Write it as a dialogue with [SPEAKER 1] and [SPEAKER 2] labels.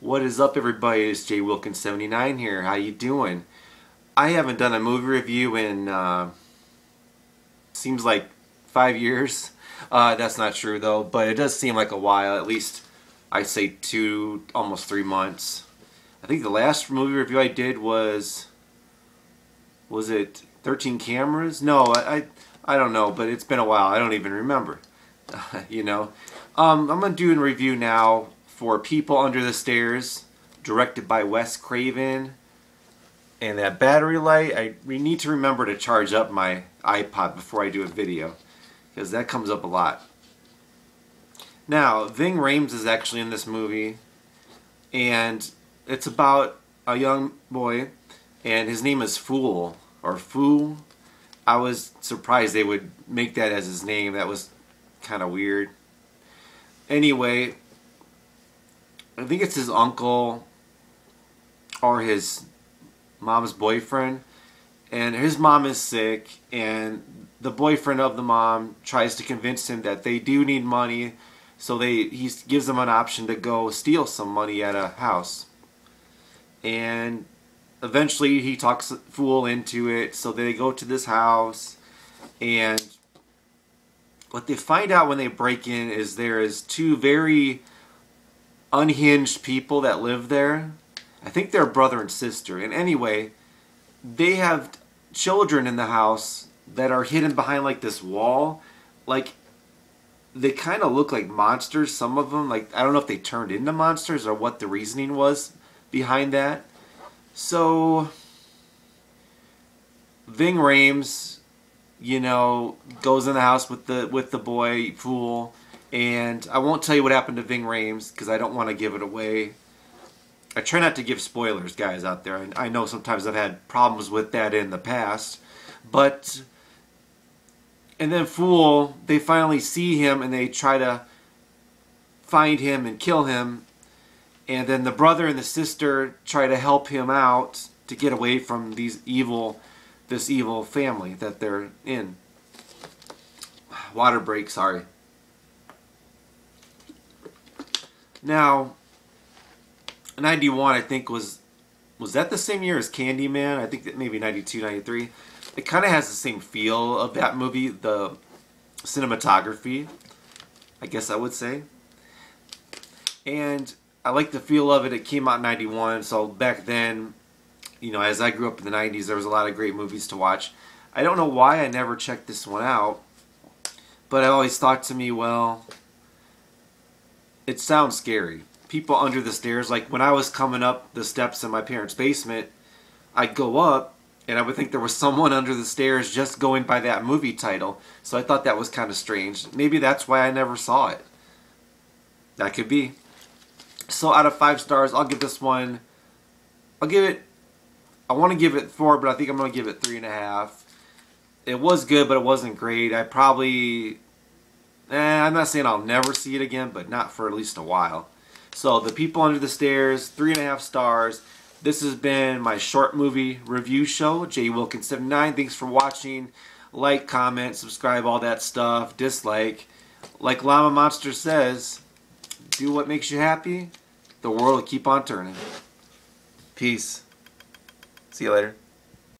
[SPEAKER 1] What is up, everybody? It's Jay Wilkins 79 here. How you doing? I haven't done a movie review in uh, seems like five years. Uh, that's not true though, but it does seem like a while. At least I say two, almost three months. I think the last movie review I did was was it 13 cameras? No, I I, I don't know, but it's been a while. I don't even remember. you know, um, I'm gonna do a review now for People Under the Stairs, directed by Wes Craven. And that battery light, I we need to remember to charge up my iPod before I do a video, because that comes up a lot. Now, Ving Rhames is actually in this movie, and it's about a young boy, and his name is Fool, or Fool. I was surprised they would make that as his name. That was kind of weird. Anyway, I think it's his uncle or his mom's boyfriend, and his mom is sick, and the boyfriend of the mom tries to convince him that they do need money, so they he gives them an option to go steal some money at a house, and eventually he talks fool into it, so they go to this house, and what they find out when they break in is there is two very unhinged people that live there. I think they're brother and sister. And anyway, they have children in the house that are hidden behind like this wall. Like they kind of look like monsters, some of them. Like I don't know if they turned into monsters or what the reasoning was behind that. So Ving Rhames, you know, goes in the house with the with the boy fool and I won't tell you what happened to Ving Rhames because I don't want to give it away. I try not to give spoilers, guys, out there. I know sometimes I've had problems with that in the past. But, and then Fool, they finally see him and they try to find him and kill him. And then the brother and the sister try to help him out to get away from these evil, this evil family that they're in. Water break, sorry. Now, 91 I think was was that the same year as Candyman? I think that maybe 92, 93. It kind of has the same feel of that movie, the cinematography, I guess I would say. And I like the feel of it. It came out in 91, so back then, you know, as I grew up in the 90s, there was a lot of great movies to watch. I don't know why I never checked this one out, but I always thought to me, well, it sounds scary. People under the stairs, like when I was coming up the steps in my parents' basement, I'd go up and I would think there was someone under the stairs just going by that movie title. So I thought that was kind of strange. Maybe that's why I never saw it. That could be. So out of five stars, I'll give this one. I'll give it. I want to give it four, but I think I'm going to give it three and a half. It was good, but it wasn't great. I probably Eh, I'm not saying I'll never see it again, but not for at least a while. So, The People Under the Stairs, three and a half stars. This has been my short movie review show, Jay Wilkins 79. Thanks for watching. Like, comment, subscribe, all that stuff. Dislike. Like Llama Monster says, do what makes you happy. The world will keep on turning. Peace. See you later.